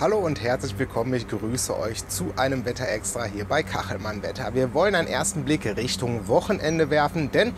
Hallo und herzlich willkommen. Ich grüße euch zu einem Wetter extra hier bei Kachelmann Wetter. Wir wollen einen ersten Blick Richtung Wochenende werfen, denn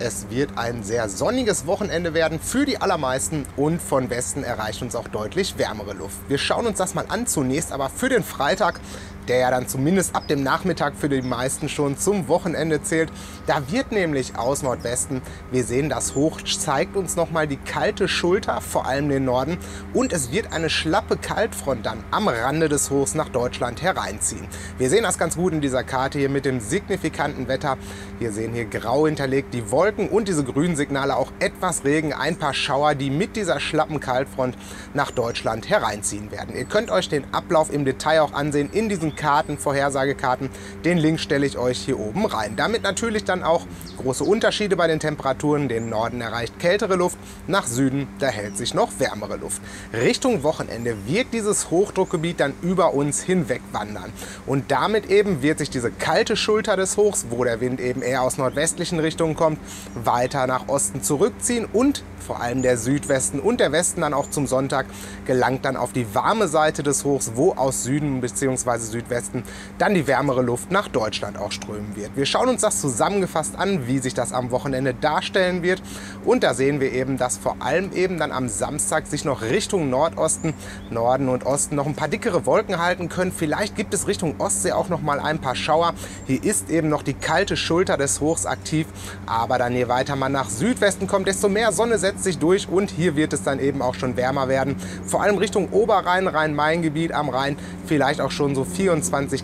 es wird ein sehr sonniges Wochenende werden für die allermeisten und von Westen erreicht uns auch deutlich wärmere Luft. Wir schauen uns das mal an zunächst, aber für den Freitag der ja dann zumindest ab dem Nachmittag für die meisten schon zum Wochenende zählt. Da wird nämlich aus Nordwesten, wir sehen das Hoch, zeigt uns nochmal die kalte Schulter, vor allem den Norden. Und es wird eine schlappe Kaltfront dann am Rande des Hochs nach Deutschland hereinziehen. Wir sehen das ganz gut in dieser Karte hier mit dem signifikanten Wetter. Wir sehen hier grau hinterlegt die Wolken und diese grünen Signale auch etwas Regen, ein paar Schauer, die mit dieser schlappen Kaltfront nach Deutschland hereinziehen werden. Ihr könnt euch den Ablauf im Detail auch ansehen in diesem Karten, Vorhersagekarten. Den Link stelle ich euch hier oben rein. Damit natürlich dann auch große Unterschiede bei den Temperaturen. Den Norden erreicht kältere Luft, nach Süden, da hält sich noch wärmere Luft. Richtung Wochenende wird dieses Hochdruckgebiet dann über uns hinweg wandern. Und damit eben wird sich diese kalte Schulter des Hochs, wo der Wind eben eher aus nordwestlichen Richtungen kommt, weiter nach Osten zurückziehen und vor allem der Südwesten und der Westen dann auch zum Sonntag gelangt dann auf die warme Seite des Hochs, wo aus Süden bzw. Südwesten dann die wärmere Luft nach Deutschland auch strömen wird. Wir schauen uns das zusammengefasst an, wie sich das am Wochenende darstellen wird und da sehen wir eben, dass vor allem eben dann am Samstag sich noch Richtung Nordosten, Norden und Osten noch ein paar dickere Wolken halten können. Vielleicht gibt es Richtung Ostsee auch noch mal ein paar Schauer. Hier ist eben noch die kalte Schulter des Hochs aktiv, aber dann je weiter man nach Südwesten kommt, desto mehr Sonne setzt sich durch und hier wird es dann eben auch schon wärmer werden. Vor allem Richtung Oberrhein, Rhein-Main-Gebiet am Rhein vielleicht auch schon so 24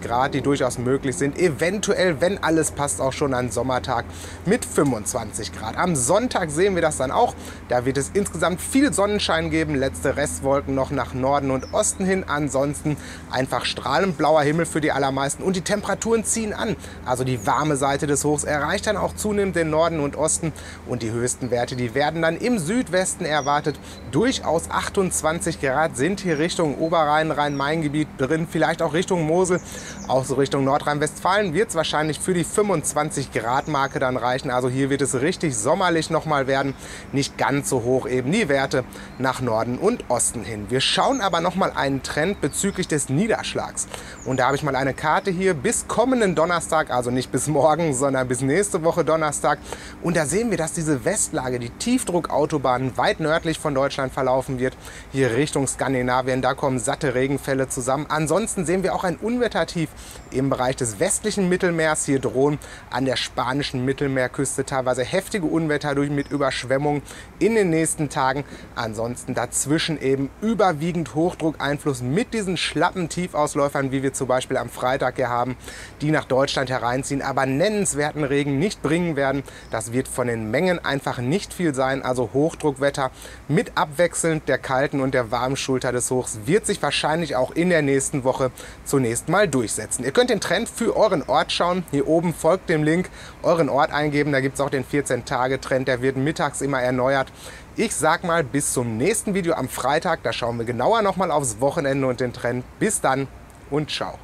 Grad, die durchaus möglich sind. Eventuell, wenn alles passt, auch schon ein Sommertag mit 25 Grad. Am Sonntag sehen wir das dann auch. Da wird es insgesamt viel Sonnenschein geben. Letzte Restwolken noch nach Norden und Osten hin. Ansonsten einfach strahlend blauer Himmel für die allermeisten. Und die Temperaturen ziehen an. Also die warme Seite des Hochs erreicht dann auch zunehmend den Norden und Osten. Und die höchsten Werte, die werden dann im Südwesten erwartet. Durchaus 28 Grad sind hier Richtung Oberrhein, Rhein-Main-Gebiet drin, vielleicht auch Richtung Mosel, auch so Richtung Nordrhein-Westfalen wird es wahrscheinlich für die 25 Grad Marke dann reichen. Also hier wird es richtig sommerlich nochmal werden, nicht ganz so hoch eben die Werte nach Norden und Osten hin. Wir schauen aber nochmal einen Trend bezüglich des Niederschlags. Und da habe ich mal eine Karte hier bis kommenden Donnerstag, also nicht bis morgen, sondern bis nächste Woche Donnerstag. Und da sehen wir, dass diese Westlage, die Tiefdruckautobahn weit nördlich von Deutschland verlaufen wird. Hier Richtung Skandinavien, da kommen satte Regenfälle zusammen. Ansonsten sehen wir auch ein Unwettertief im Bereich des westlichen Mittelmeers. Hier drohen an der spanischen Mittelmeerküste teilweise heftige Unwetter durch mit Überschwemmungen in den nächsten Tagen. Ansonsten dazwischen eben überwiegend Hochdruckeinfluss mit diesen schlappen Tiefausläufern, wie wir zum Beispiel am Freitag hier haben, die nach Deutschland hereinziehen, aber nennenswerten Regen nicht bringen werden. Das wird von den Mengen einfach nicht viel sein. Also Hochdruckwetter mit abwechselnd der kalten und der warmen Schulter des Hochs wird sich wahrscheinlich auch in der nächsten Woche zunächst mal durchsetzen. Ihr könnt den Trend für euren Ort schauen. Hier oben folgt dem Link, euren Ort eingeben. Da gibt es auch den 14-Tage-Trend. Der wird mittags immer erneuert. Ich sag mal bis zum nächsten Video am Freitag. Da schauen wir genauer nochmal aufs Wochenende und den Trend. Bis dann und ciao.